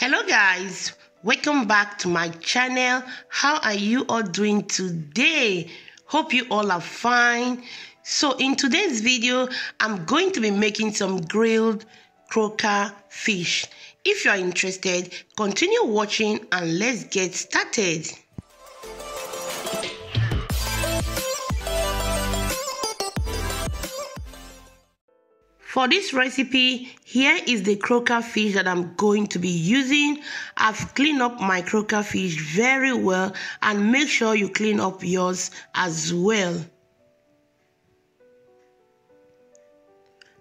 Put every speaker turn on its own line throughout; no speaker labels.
hello guys. Welcome back to my channel. How are you all doing today? Hope you all are fine. So in today's video i'm going to be making some grilled croaker fish. If you are interested continue watching and let's get started For this recipe, here is the croaker fish that I'm going to be using. I've cleaned up my croaker fish very well and make sure you clean up yours as well.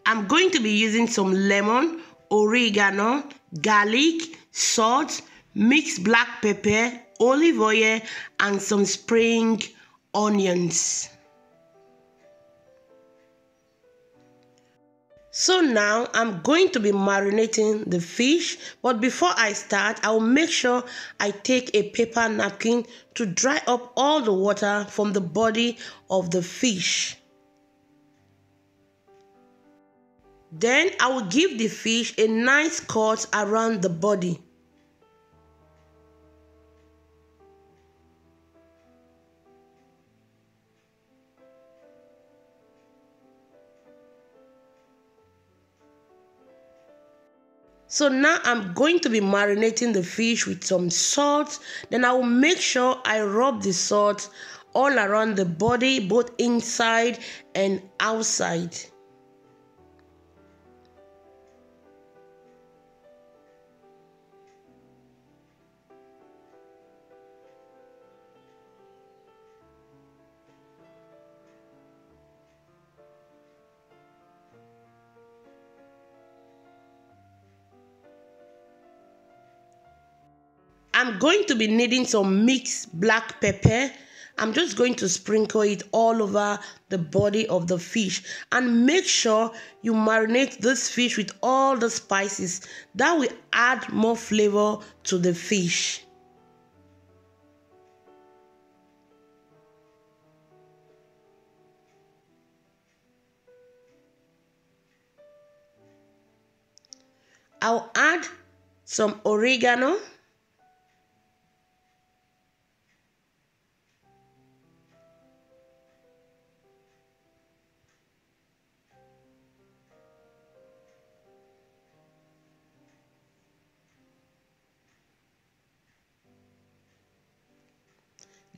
I'm going to be using some lemon, oregano, garlic, salt, mixed black pepper, olive oil, and some spring onions. So now I'm going to be marinating the fish but before I start I will make sure I take a paper napkin to dry up all the water from the body of the fish. Then I will give the fish a nice cut around the body. So now I'm going to be marinating the fish with some salt. Then I will make sure I rub the salt all around the body, both inside and outside. I'm going to be needing some mixed black pepper. I'm just going to sprinkle it all over the body of the fish and make sure you marinate this fish with all the spices. That will add more flavor to the fish. I'll add some oregano.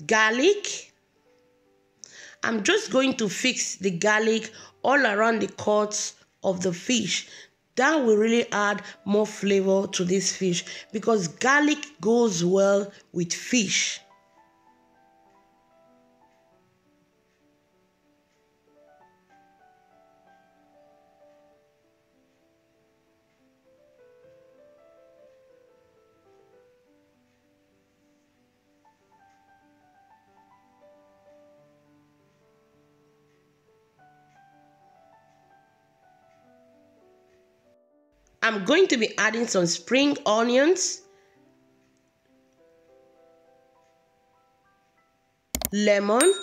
Garlic. I'm just going to fix the garlic all around the cuts of the fish. That will really add more flavor to this fish because garlic goes well with fish I'm going to be adding some spring onions, lemon.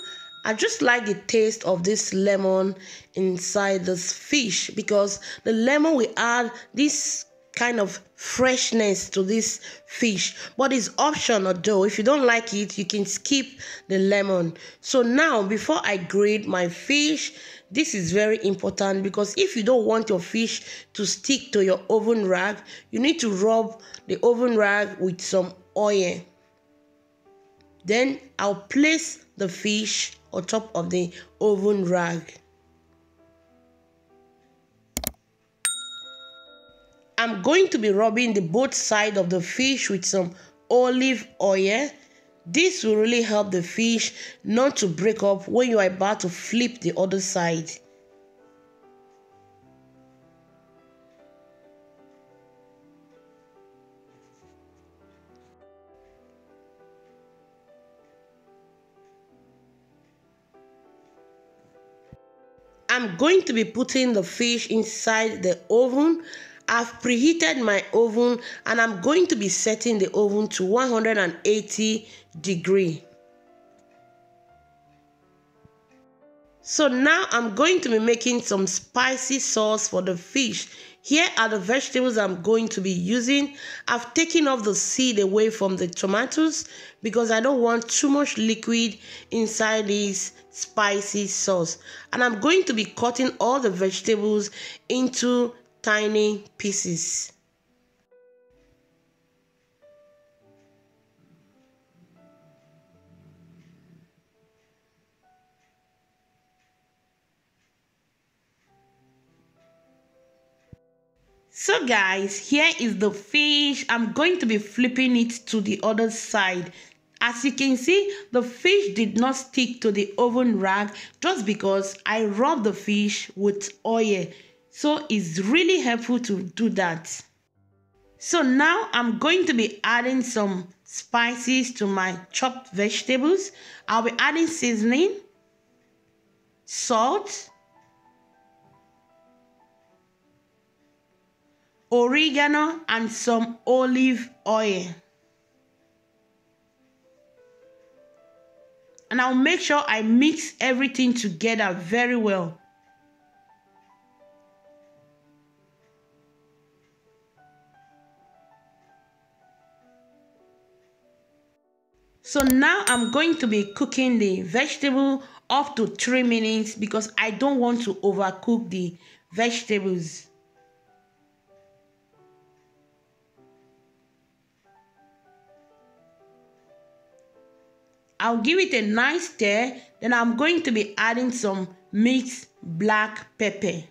I just like the taste of this lemon inside this fish because the lemon will add this kind of freshness to this fish. But it's optional though. If you don't like it you can skip the lemon. So now before i grate my fish this is very important because if you don't want your fish to stick to your oven rag you need to rub the oven rag with some oil then i'll place the fish on top of the oven rag I'm going to be rubbing the both side of the fish with some olive oil. This will really help the fish not to break up when you are about to flip the other side. I'm going to be putting the fish inside the oven I've preheated my oven and I'm going to be setting the oven to 180 degree. So now I'm going to be making some spicy sauce for the fish. Here are the vegetables I'm going to be using. I've taken off the seed away from the tomatoes because I don't want too much liquid inside this spicy sauce. And I'm going to be cutting all the vegetables into tiny pieces. So guys, here is the fish. I'm going to be flipping it to the other side. As you can see, the fish did not stick to the oven rag just because I rubbed the fish with oil. So it's really helpful to do that. So now I'm going to be adding some spices to my chopped vegetables. I'll be adding seasoning, salt, oregano and some olive oil. And I'll make sure I mix everything together very well. So now I'm going to be cooking the vegetable up to 3 minutes because I don't want to overcook the vegetables. I'll give it a nice stir. Then I'm going to be adding some mixed black pepper.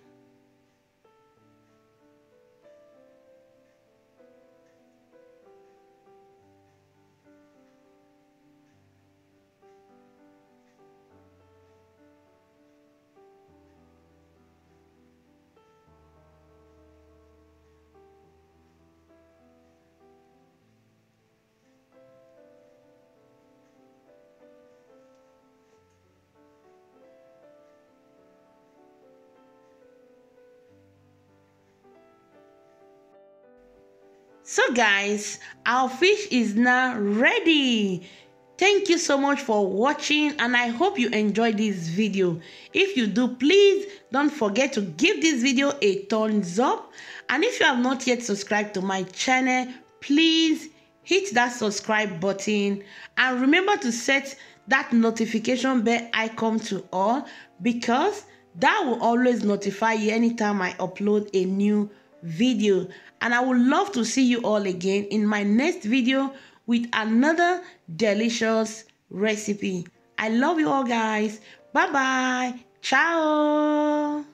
So guys, our fish is now ready. Thank you so much for watching and I hope you enjoyed this video. If you do, please don't forget to give this video a thumbs up. And if you have not yet subscribed to my channel, please hit that subscribe button and remember to set that notification bell icon to all because that will always notify you anytime I upload a new video and I would love to see you all again in my next video with another delicious recipe. I love you all guys. Bye bye. Ciao.